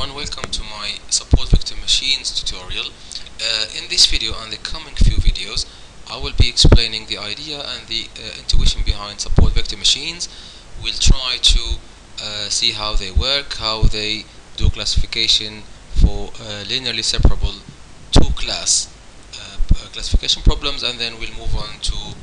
everyone, welcome to my support vector machines tutorial. Uh, in this video and the coming few videos I will be explaining the idea and the uh, intuition behind support vector machines. We'll try to uh, see how they work, how they do classification for uh, linearly separable two class uh, uh, classification problems and then we'll move on to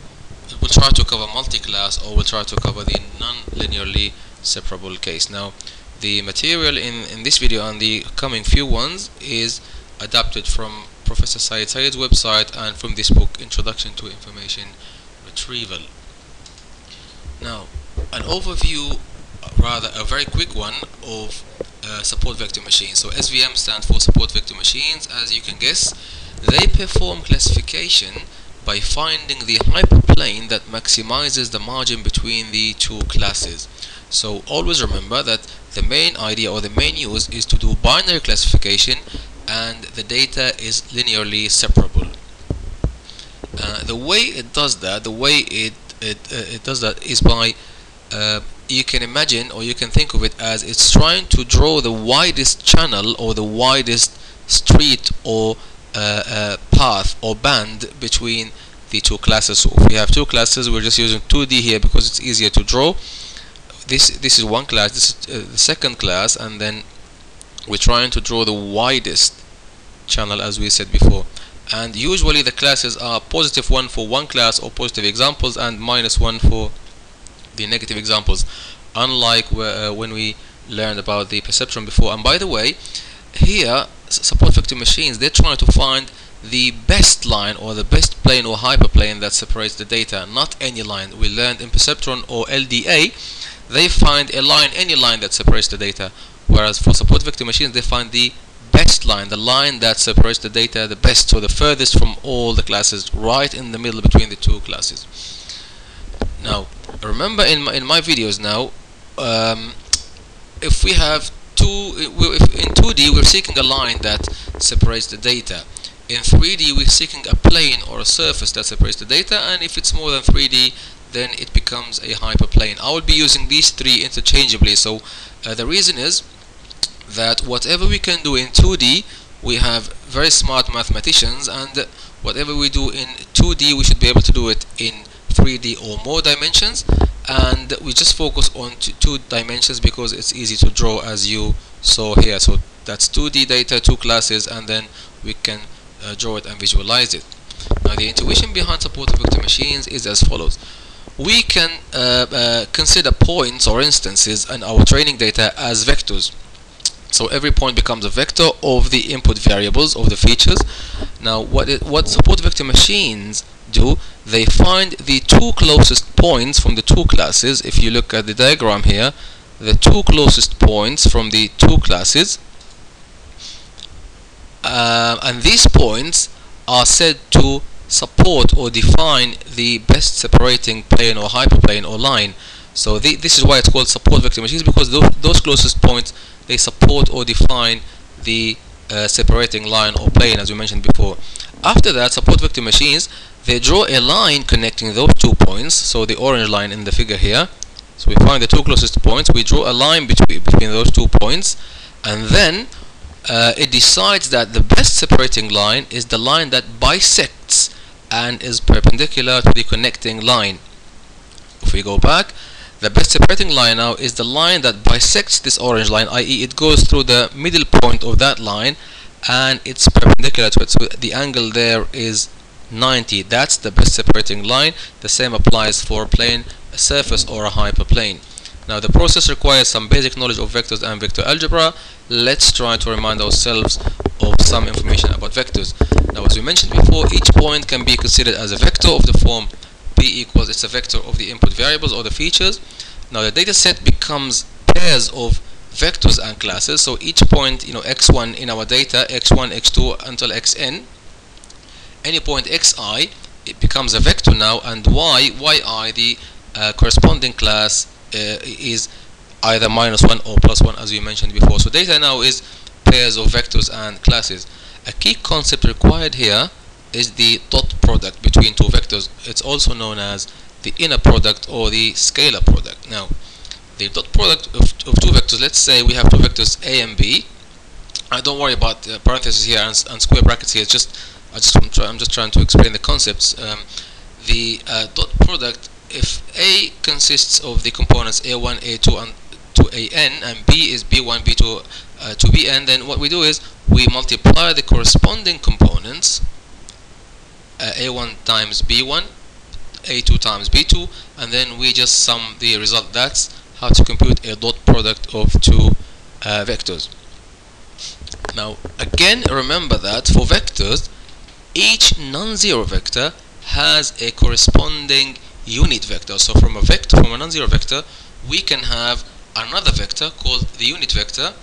we'll try to cover multi-class or we'll try to cover the non-linearly separable case. Now the material in, in this video and the coming few ones is adapted from Professor Saed Sayad's website and from this book Introduction to Information Retrieval. Now an overview rather a very quick one of uh, support vector machines. So SVM stands for support vector machines as you can guess. They perform classification by finding the hyperplane that maximizes the margin between the two classes. So always remember that the main idea or the main use is to do binary classification and the data is linearly separable. Uh, the way it does that, the way it it, uh, it does that is by uh, you can imagine or you can think of it as it's trying to draw the widest channel or the widest street or uh, uh, path or band between the two classes. So if we have two classes, we're just using 2D here because it's easier to draw this this is one class this is uh, the second class and then we're trying to draw the widest channel as we said before. And usually the classes are positive one for one class or positive examples and minus one for the negative examples unlike where, uh, when we learned about the perceptron before. And by the way here support vector machines they're trying to find the best line or the best plane or hyperplane that separates the data. Not any line. We learned in perceptron or LDA they find a line, any line that separates the data. Whereas for support vector machines, they find the best line, the line that separates the data the best, so the furthest from all the classes, right in the middle between the two classes. Now, remember in my, in my videos now, um, if we have two, if in 2D we're seeking a line that separates the data. In 3D we're seeking a plane or a surface that separates the data, and if it's more than 3D, then it becomes a hyperplane. I will be using these three interchangeably. So uh, the reason is that whatever we can do in 2D, we have very smart mathematicians, and whatever we do in 2D, we should be able to do it in 3D or more dimensions. And we just focus on two dimensions because it's easy to draw as you saw here. So that's 2D data, two classes, and then we can uh, draw it and visualize it. Now the intuition behind supported vector machines is as follows we can uh, uh, consider points or instances in our training data as vectors. So every point becomes a vector of the input variables of the features. Now what it, what support vector machines do, they find the two closest points from the two classes. If you look at the diagram here, the two closest points from the two classes uh, and these points are said to support or define the best separating plane or hyperplane or line. So the, this is why it's called support vector machines because those, those closest points they support or define the uh, separating line or plane as we mentioned before. After that, support vector machines they draw a line connecting those two points. So the orange line in the figure here. So we find the two closest points. We draw a line between between those two points, and then uh, it decides that the best separating line is the line that bisects and is perpendicular to the connecting line. If we go back, the best separating line now is the line that bisects this orange line, i.e. it goes through the middle point of that line and it's perpendicular to it. So the angle there is 90. That's the best separating line. The same applies for a plane, a surface or a hyperplane. Now the process requires some basic knowledge of vectors and vector algebra. Let's try to remind ourselves some information about vectors. Now as we mentioned before, each point can be considered as a vector of the form P equals it's a vector of the input variables or the features. Now the data set becomes pairs of vectors and classes. So each point, you know, x1 in our data, x1, x2 until xn, any point xi, it becomes a vector now, and y, yi, the uh, corresponding class uh, is either minus 1 or plus 1 as we mentioned before. So data now is pairs of vectors and classes. A key concept required here is the dot product between two vectors. It's also known as the inner product or the scalar product. Now, the dot product of, of two vectors, let's say we have two vectors a and b, uh, don't worry about uh, parentheses here and, and, square brackets here. It's just I just I'm, try, I'm, just trying to explain the concepts. Um, the uh, dot product, if A consists of the components A1, A2, and to AN, and B is B1, B2 uh, to Bn, then what we do is we multiply the corresponding components uh, A1 times B1, A2 times B2, and then we just sum the result. That's how to compute a dot product of two uh, vectors. Now, again, remember that for vectors, each non-zero vector has a corresponding unit vector. So from a vector, from a non-zero vector, we can have another vector called the unit vector.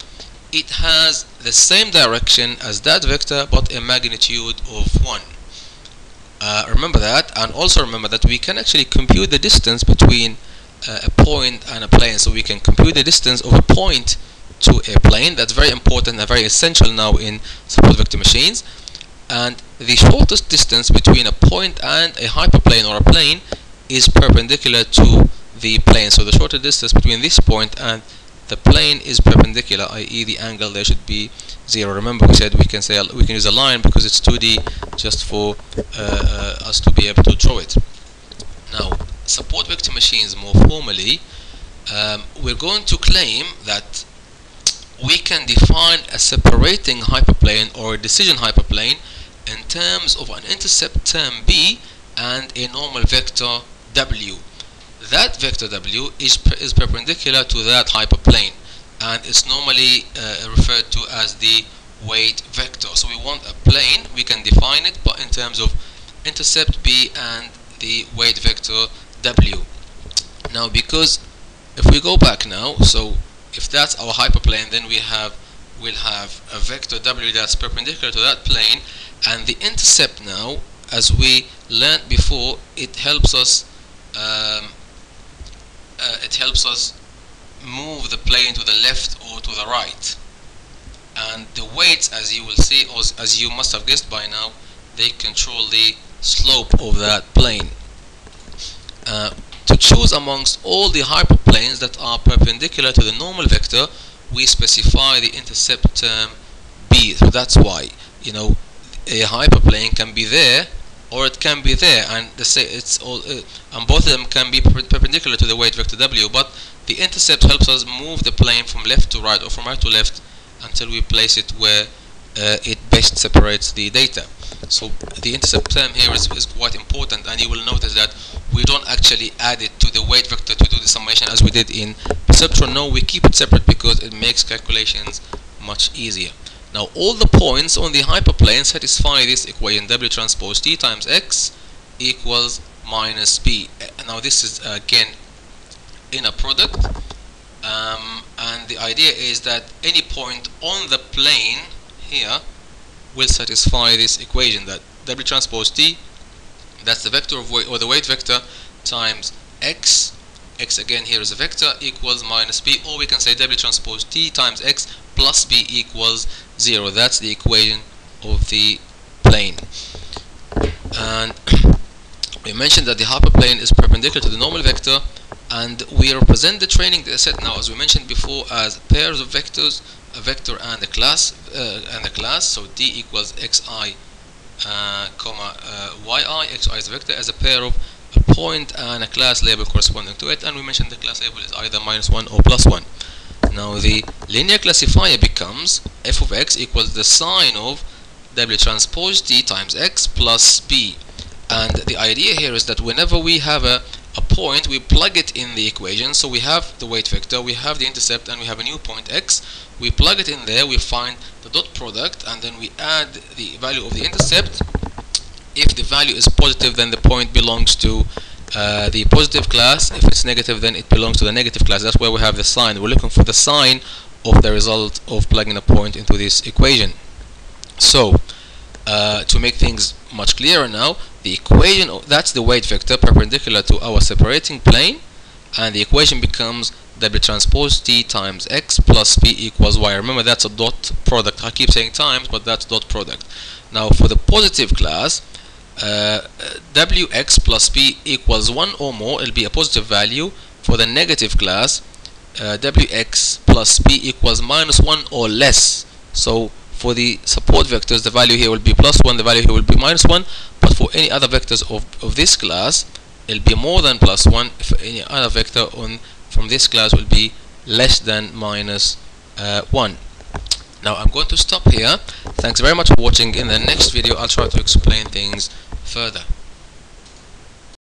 It has the same direction as that vector, but a magnitude of 1. Uh, remember that, and also remember that we can actually compute the distance between uh, a point and a plane. So we can compute the distance of a point to a plane. That's very important and very essential now in support vector machines. And the shortest distance between a point and a hyperplane or a plane is perpendicular to the plane. So the shorter distance between this point and the plane is perpendicular, i.e. the angle there should be zero. Remember we said we can say we can use a line because it's 2D just for uh, us to be able to draw it. Now support vector machines more formally, um, we're going to claim that we can define a separating hyperplane or a decision hyperplane in terms of an intercept term b and a normal vector w. That vector w is, is perpendicular to that hyperplane and it's normally uh, referred to as the weight vector. So we want a plane, we can define it, but in terms of intercept b and the weight vector w. Now because if we go back now, so if that's our hyperplane, then we have we'll have a vector w that's perpendicular to that plane, and the intercept now, as we learned before, it helps us um, uh, it helps us move the plane to the left or to the right. And the weights, as you will see, or as you must have guessed by now, they control the slope of that plane. Uh, to choose amongst all the hyperplanes that are perpendicular to the normal vector, we specify the intercept term b. So that's why, you know, a hyperplane can be there or it can be there, and the say it's all, uh, and both of them can be perpendicular to the weight vector w. But the intercept helps us move the plane from left to right or from right to left until we place it where uh, it best separates the data. So the intercept term here is, is quite important and you will notice that we don't actually add it to the weight vector to do the summation as we did in perceptron. No, we keep it separate because it makes calculations much easier. Now all the points on the hyperplane satisfy this equation W transpose T times X equals minus B. Now this is again inner product um, and the idea is that any point on the plane here will satisfy this equation that W transpose T that's the vector of weight or the weight vector times x x again here is a vector equals minus b or we can say W transpose T times x plus b equals 0 that's the equation of the plane. And we mentioned that the hyperplane is perpendicular to the normal vector and we represent the training data set now as we mentioned before as pairs of vectors a vector and a class uh, and a class. So d equals xi uh, comma uh, yi xi is a vector as a pair of a point and a class label corresponding to it. And we mentioned the class label is either minus 1 or plus 1 now the linear classifier becomes f of x equals the sign of w transpose t times x plus b and the idea here is that whenever we have a a point, we plug it in the equation. So we have the weight vector, we have the intercept, and we have a new point x. We plug it in there, we find the dot product, and then we add the value of the intercept. If the value is positive, then the point belongs to uh, the positive class. If it's negative, then it belongs to the negative class. That's where we have the sign. We're looking for the sign of the result of plugging a point into this equation. So, uh, to make things much clearer now, the equation, that's the weight vector perpendicular to our separating plane, and the equation becomes W transpose T times X plus P equals Y. Remember that's a dot product. I keep saying times, but that's dot product. Now for the positive class, uh, Wx plus b equals 1 or more, it'll be a positive value. For the negative class, uh, Wx plus b equals minus 1 or less. So for the support vectors the value here will be plus 1 the value here will be minus 1 but for any other vectors of, of this class it'll be more than plus 1 if any other vector on from this class will be less than minus uh, 1 now I'm going to stop here. Thanks very much for watching. In the next video I'll try to explain things further.